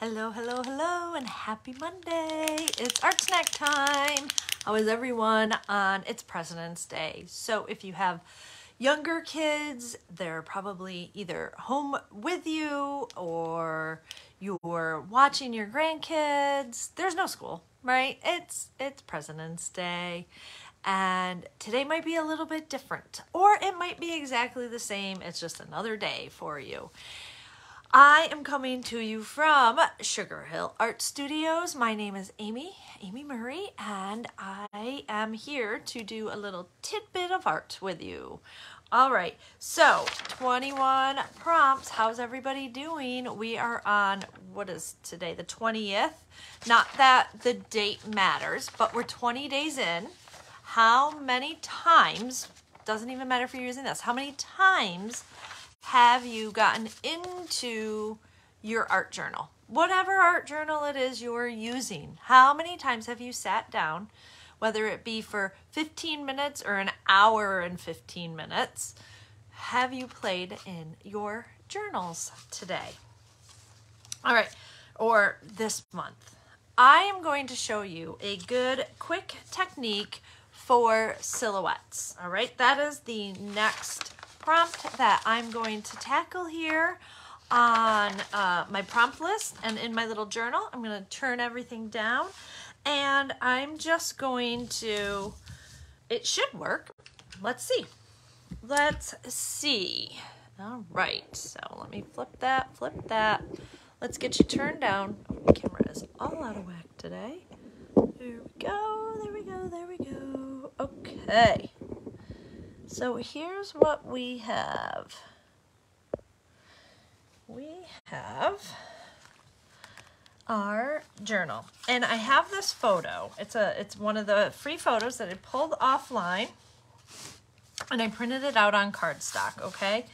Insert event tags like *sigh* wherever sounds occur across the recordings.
Hello, hello, hello, and happy Monday. It's art snack time. How is everyone on it's President's Day? So if you have younger kids, they're probably either home with you or you're watching your grandkids. There's no school, right? It's it's President's Day. And today might be a little bit different, or it might be exactly the same. It's just another day for you. I am coming to you from Sugarhill Art Studios. My name is Amy, Amy Murray, and I am here to do a little tidbit of art with you. All right, so 21 prompts. How's everybody doing? We are on, what is today, the 20th? Not that the date matters, but we're 20 days in. How many times, doesn't even matter if you're using this, how many times have you gotten into your art journal? Whatever art journal it is you're using, how many times have you sat down, whether it be for 15 minutes or an hour and 15 minutes, have you played in your journals today? All right, or this month. I am going to show you a good quick technique for silhouettes. All right, that is the next prompt that I'm going to tackle here on uh, my prompt list and in my little journal. I'm going to turn everything down and I'm just going to, it should work. Let's see. Let's see. All right, so let me flip that, flip that. Let's get you turned down. Oh, camera is all out of whack today. There we go, there we go, there we go. Okay. So here's what we have. We have our journal. And I have this photo. It's a it's one of the free photos that I pulled offline and I printed it out on cardstock, okay?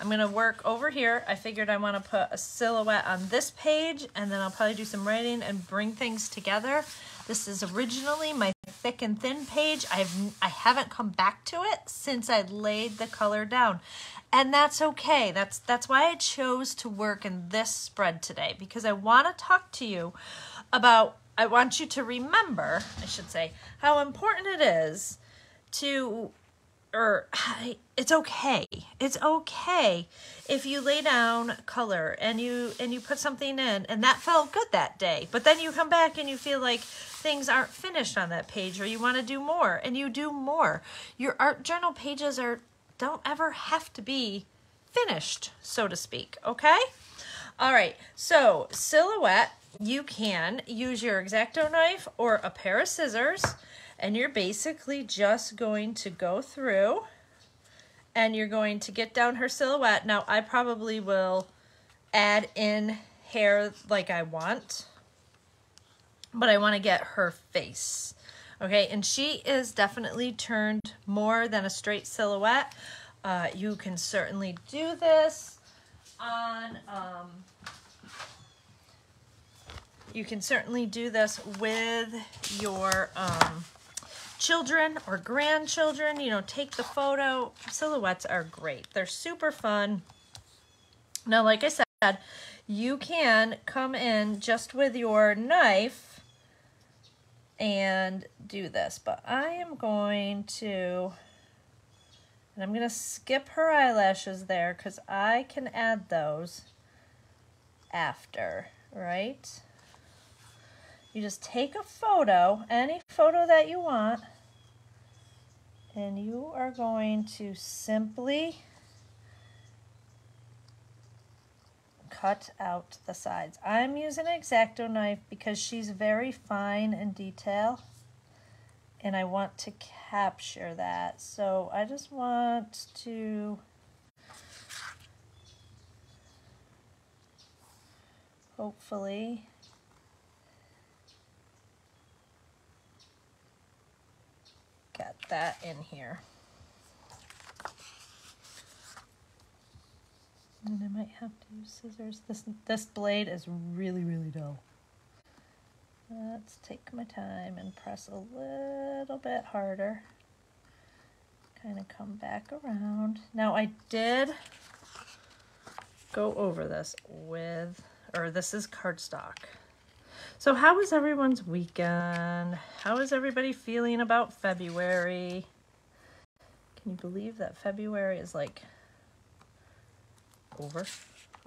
I'm to work over here. I figured I want to put a silhouette on this page and then I'll probably do some writing and bring things together. This is originally my thick and thin page. I've, I haven't come back to it since I laid the color down. And that's okay. That's, that's why I chose to work in this spread today because I want to talk to you about, I want you to remember, I should say, how important it is to or it's okay. It's okay if you lay down color and you and you put something in and that felt good that day. But then you come back and you feel like things aren't finished on that page or you want to do more and you do more. Your art journal pages are don't ever have to be finished, so to speak, okay? All right. So, silhouette, you can use your X-Acto knife or a pair of scissors and you're basically just going to go through and you're going to get down her silhouette. Now, I probably will add in hair like I want, but I want to get her face. Okay, and she is definitely turned more than a straight silhouette. Uh, you can certainly do this on, um, you can certainly do this with your, um, children or grandchildren, you know, take the photo. Silhouettes are great. They're super fun. Now, like I said, you can come in just with your knife and do this, but I am going to, and I'm going to skip her eyelashes there because I can add those after, right? You just take a photo, any photo that you want, and you are going to simply cut out the sides. I'm using an X-Acto knife because she's very fine in detail and I want to capture that. So I just want to hopefully get that in here. And I might have to use scissors. This, this blade is really, really dull. Let's take my time and press a little bit harder. Kind of come back around. Now I did go over this with, or this is cardstock. So how was everyone's weekend? How is everybody feeling about February? Can you believe that February is like over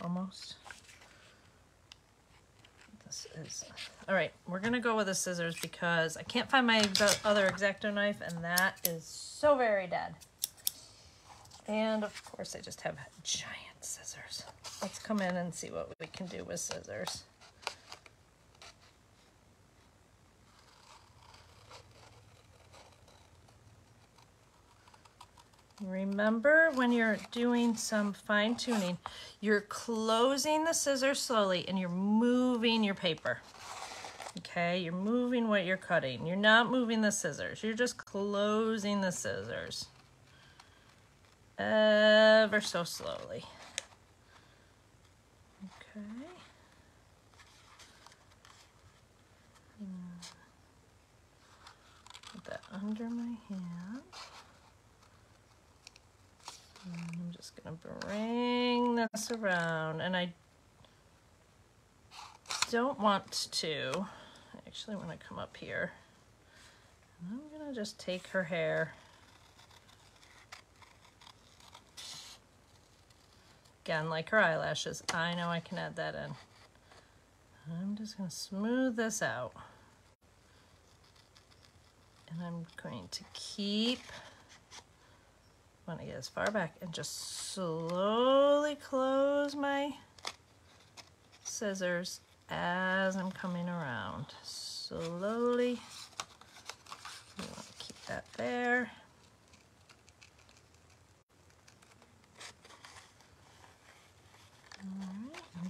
almost? This is, all right, we're gonna go with the scissors because I can't find my other X-Acto knife and that is so very dead. And of course I just have giant scissors. Let's come in and see what we can do with scissors. Remember when you're doing some fine tuning, you're closing the scissors slowly and you're moving your paper. Okay, you're moving what you're cutting. You're not moving the scissors. You're just closing the scissors. Ever so slowly. Okay. Hmm. Put that under my hand. I'm just gonna bring this around and I don't want to, I actually want to come up here. I'm gonna just take her hair. Again, like her eyelashes, I know I can add that in. I'm just gonna smooth this out. And I'm going to keep want to get as far back and just slowly close my scissors as I'm coming around. Slowly. We want to keep that there.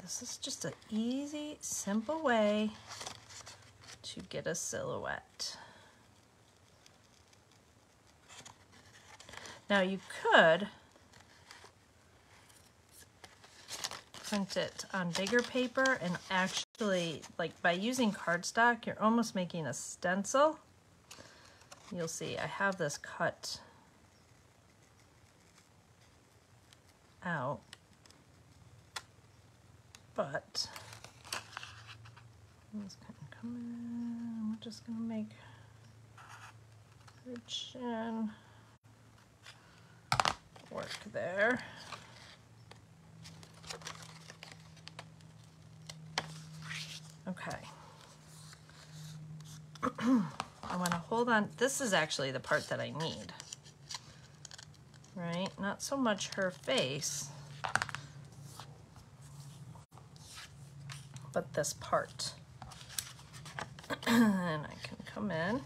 This is just an easy, simple way to get a silhouette. Now you could print it on bigger paper and actually, like by using cardstock, you're almost making a stencil. You'll see I have this cut out, but I'm just gonna make her chin work there. Okay. *clears throat* I want to hold on. This is actually the part that I need. Right? Not so much her face, but this part. *clears throat* and I can come in.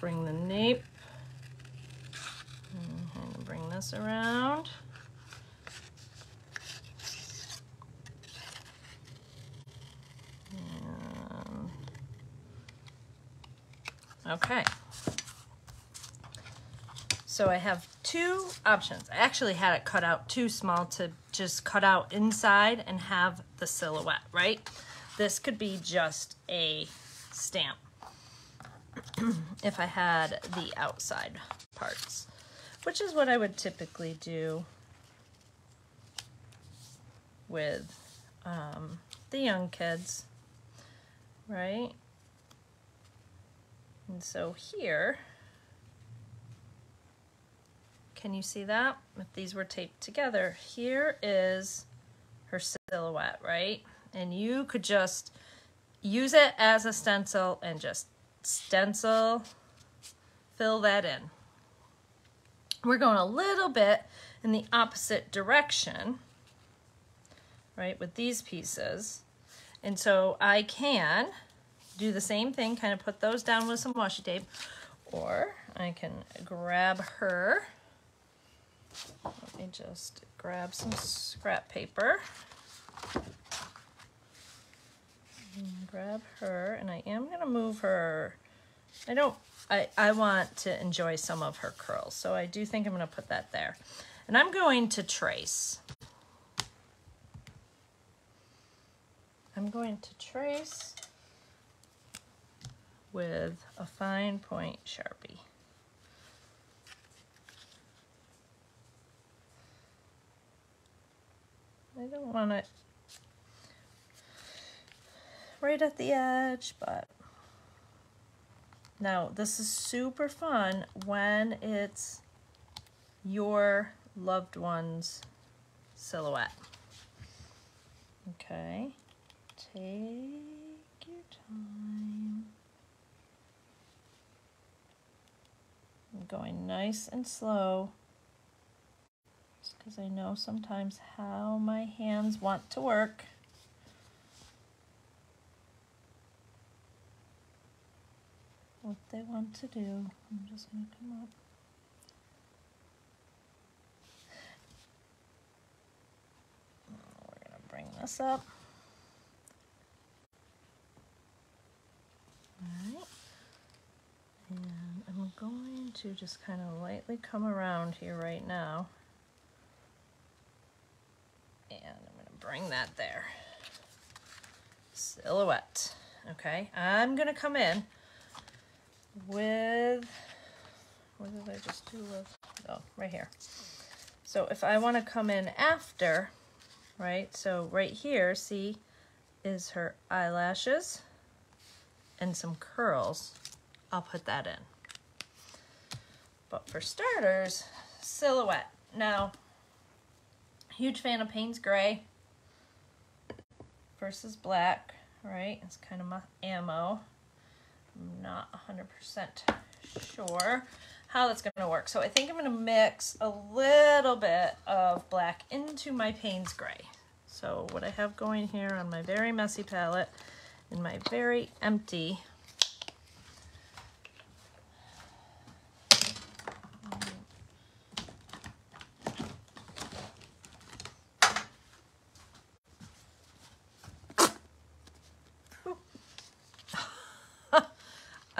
Bring the nape, and bring this around. Okay. So I have two options. I actually had it cut out too small to just cut out inside and have the silhouette, right? This could be just a stamp. *clears throat* if I had the outside parts, which is what I would typically do with um, the young kids, right? And so here, can you see that? If these were taped together, here is her silhouette, right? And you could just use it as a stencil and just stencil, fill that in. We're going a little bit in the opposite direction, right, with these pieces. And so I can do the same thing, kind of put those down with some washi tape, or I can grab her. Let me just grab some scrap paper. Grab her, and I am going to move her. I don't, I, I want to enjoy some of her curls, so I do think I'm going to put that there. And I'm going to trace. I'm going to trace with a fine point Sharpie. I don't want it right at the edge, but now this is super fun when it's your loved one's silhouette. Okay, take your time. I'm going nice and slow just because I know sometimes how my hands want to work. What they want to do. I'm just going to come up. We're going to bring this up. Alright. And I'm going to just kind of lightly come around here right now. And I'm going to bring that there. Silhouette. Okay, I'm going to come in with, what did I just do with? Oh, right here. So if I want to come in after, right, so right here, see, is her eyelashes and some curls. I'll put that in. But for starters, silhouette. Now, huge fan of Payne's Gray versus black, right? It's kind of my ammo. Not 100% sure how that's going to work. So I think I'm going to mix a little bit of black into my Payne's Gray. So what I have going here on my very messy palette in my very empty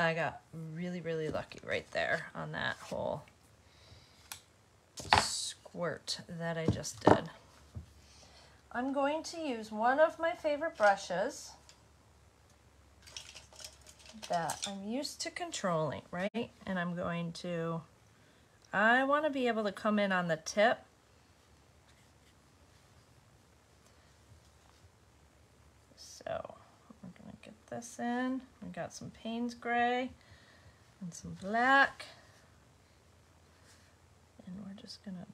I got really, really lucky right there on that whole squirt that I just did. I'm going to use one of my favorite brushes that I'm used to controlling, right? And I'm going to, I want to be able to come in on the tip So this in. We've got some Payne's Gray and some black. And we're just gonna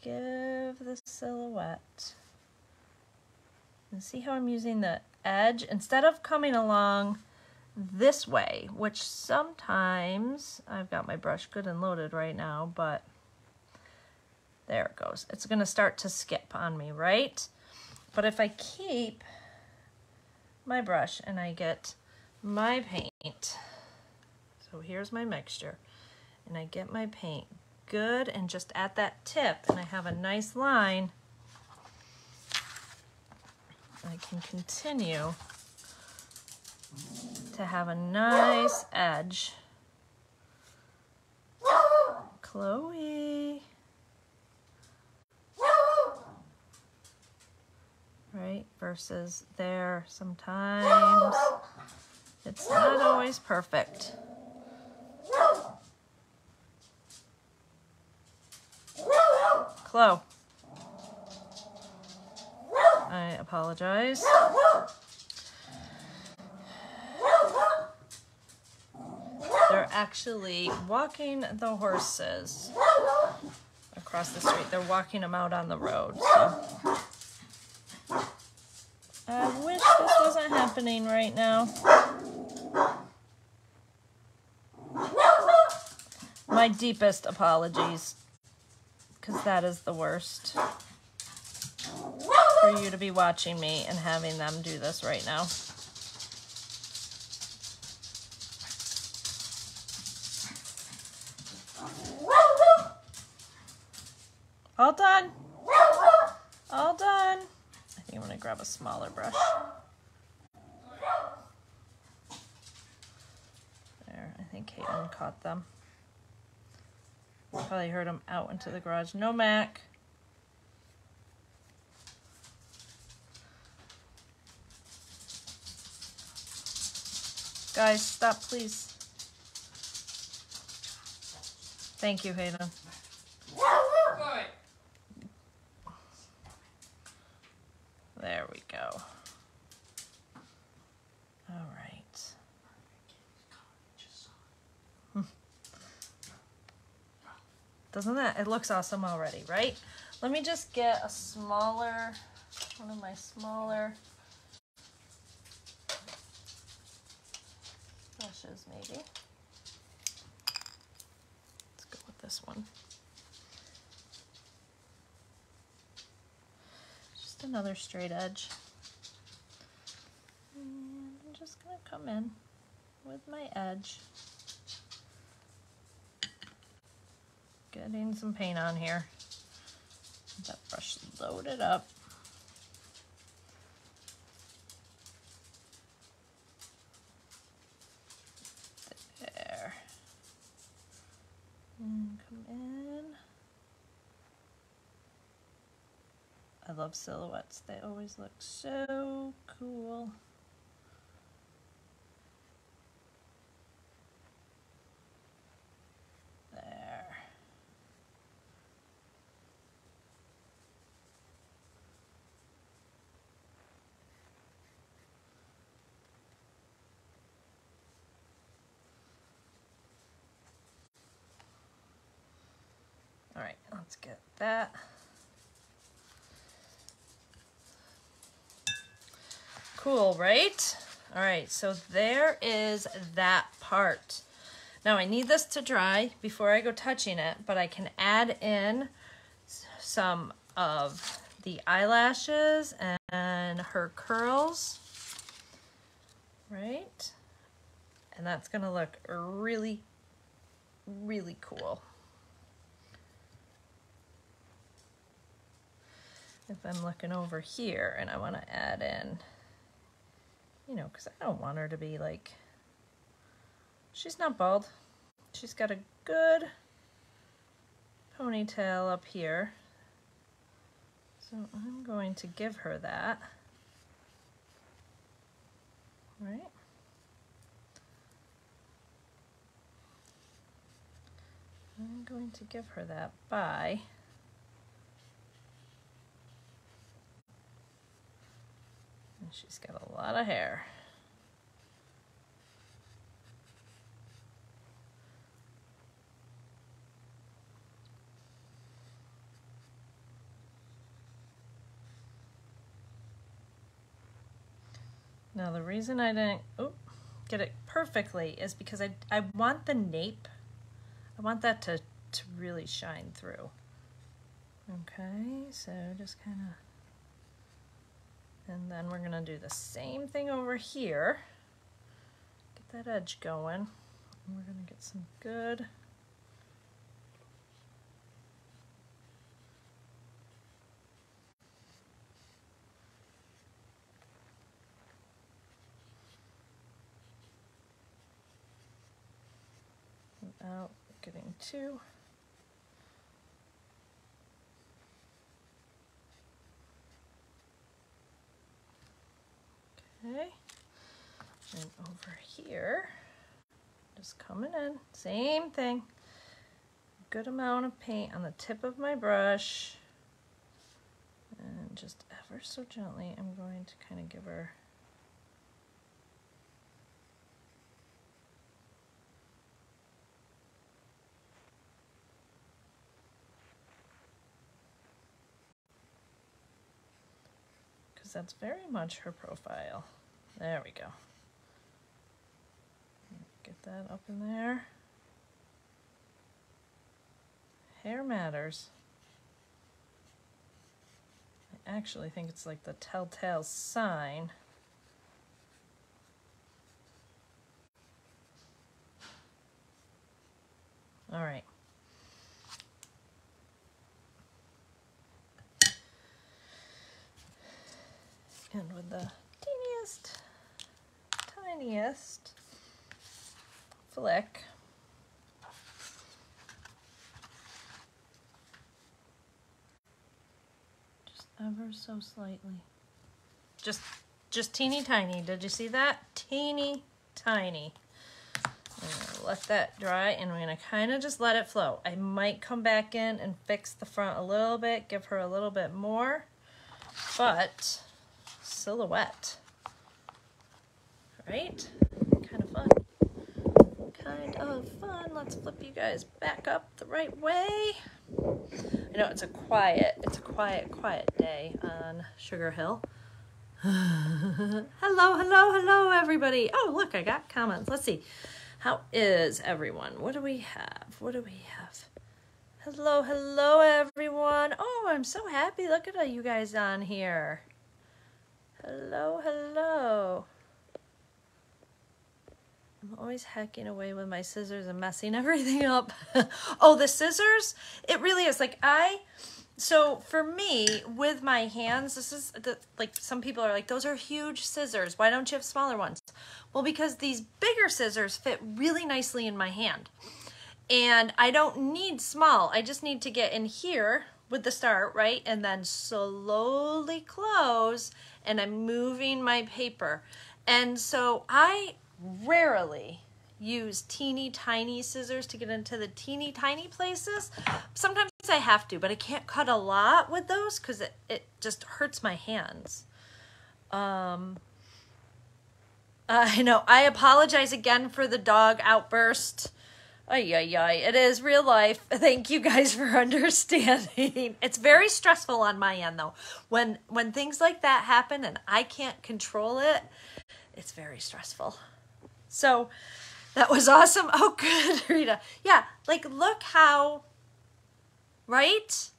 give the silhouette. And see how I'm using the edge? Instead of coming along this way, which sometimes, I've got my brush good and loaded right now, but there it goes. It's gonna start to skip on me, right? But if I keep my brush and I get my paint. So here's my mixture. And I get my paint good and just at that tip and I have a nice line. I can continue to have a nice edge. Chloe. Right? Versus there sometimes it's not always perfect. Chloe. I apologize. They're actually walking the horses across the street. They're walking them out on the road. So. I wish this wasn't happening right now. My deepest apologies, because that is the worst. For you to be watching me and having them do this right now. A smaller brush. There, I think Hayden caught them. Probably heard them out into the garage. No Mac. Guys, stop, please. Thank you, Hayden. Doesn't that, it looks awesome already, right? Let me just get a smaller, one of my smaller brushes maybe. Let's go with this one. Just another straight edge. And I'm just gonna come in with my edge. Getting some paint on here. That brush loaded up. There. And come in. I love silhouettes. They always look so cool. All right, let's get that. Cool, right? All right, so there is that part. Now I need this to dry before I go touching it, but I can add in some of the eyelashes and her curls, right? And that's gonna look really, really cool. If I'm looking over here and I want to add in, you know, because I don't want her to be like, she's not bald. She's got a good ponytail up here. So I'm going to give her that. Right? I'm going to give her that by She's got a lot of hair. Now the reason I didn't get it perfectly is because I, I want the nape, I want that to, to really shine through. Okay, so just kind of and then we're gonna do the same thing over here. Get that edge going. And we're gonna get some good without getting too Okay. And over here, just coming in, same thing. Good amount of paint on the tip of my brush. And just ever so gently, I'm going to kind of give her Because that's very much her profile. There we go. Get that up in there. Hair matters. I actually think it's like the telltale sign. All right. And with the teeniest, tiniest flick, just ever so slightly. Just, just teeny tiny. Did you see that? Teeny tiny. let that dry and we're gonna kind of just let it flow. I might come back in and fix the front a little bit, give her a little bit more, but silhouette. Right? Kind of fun. kind of fun. Let's flip you guys back up the right way. I know it's a quiet, it's a quiet, quiet day on Sugarhill. *laughs* hello, hello, hello, everybody. Oh, look, I got comments. Let's see. How is everyone? What do we have? What do we have? Hello, hello, everyone. Oh, I'm so happy. Look at all you guys on here. Hello, hello. I'm always hacking away with my scissors and messing *laughs* everything up. *laughs* oh, the scissors? It really is. Like, I, so for me, with my hands, this is, the, like, some people are like, those are huge scissors. Why don't you have smaller ones? Well, because these bigger scissors fit really nicely in my hand. And I don't need small. I just need to get in here with the start, right? And then slowly close, and I'm moving my paper. And so I rarely use teeny tiny scissors to get into the teeny tiny places. Sometimes I have to, but I can't cut a lot with those because it, it just hurts my hands. Um, I know. I apologize again for the dog outburst. Ay, ay, ay. It is real life. *laughs* Thank you guys for *laughs* understanding. It's very stressful on my end though. When when things like that happen and I can't control it, it's very stressful. So that was *laughs* awesome. Oh, good, *laughs* Rita. Yeah, like look how, right?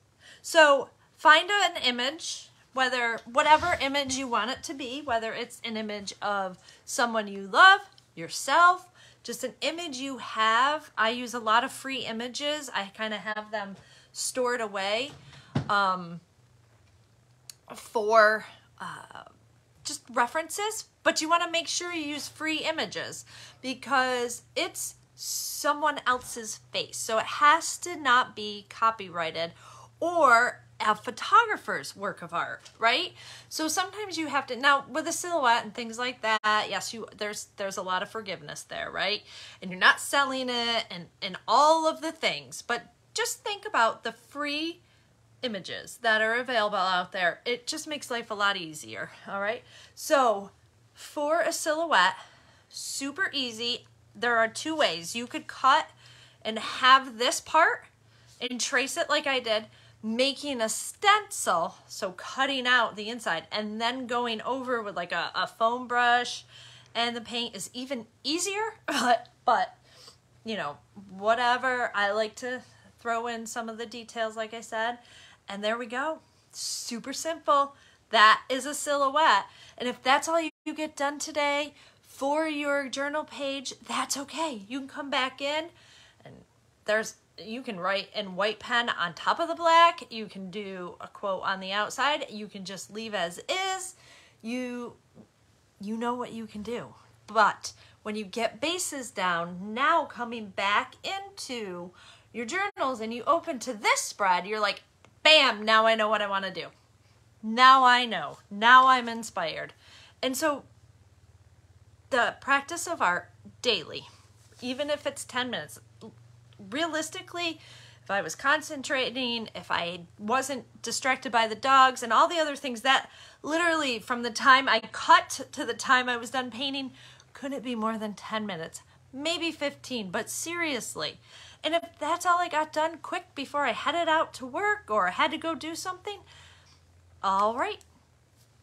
So find an image, whether whatever image you want it to be, whether it's an image of someone you love, yourself, just an image you have. I use a lot of free images. I kind of have them stored away um, for uh, just references, but you want to make sure you use free images because it's someone else's face. So it has to not be copyrighted or a photographer's work of art, right? So sometimes you have to now with a silhouette and things like that. Yes, you there's there's a lot of forgiveness there, right? And you're not selling it and and all of the things, but just think about the free images that are available out there. It just makes life a lot easier, all right? So for a silhouette, super easy. There are two ways. You could cut and have this part and trace it like I did, making a stencil, so cutting out the inside, and then going over with like a, a foam brush, and the paint is even easier, *laughs* but, but, you know, whatever. I like to throw in some of the details, like I said, and there we go. Super simple. That is a silhouette. And if that's all you get done today for your journal page, that's okay. You can come back in and there's you can write in white pen on top of the black. You can do a quote on the outside. You can just leave as is. You you know what you can do. But when you get bases down, now coming back into your journals and you open to this spread, you're like, bam, now I know what I want to do. Now I know. Now I'm inspired. And so the practice of art daily, even if it's 10 minutes, realistically, if I was concentrating, if I wasn't distracted by the dogs and all the other things that literally from the time I cut to the time I was done painting, couldn't be more than 10 minutes, maybe 15, but seriously. And if that's all I got done quick before I headed out to work or I had to go do something, all right,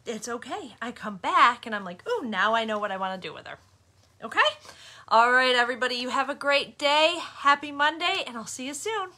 it's okay. I come back and I'm like, ooh, now I know what I want to do with her. Okay? All right, everybody, you have a great day. Happy Monday, and I'll see you soon.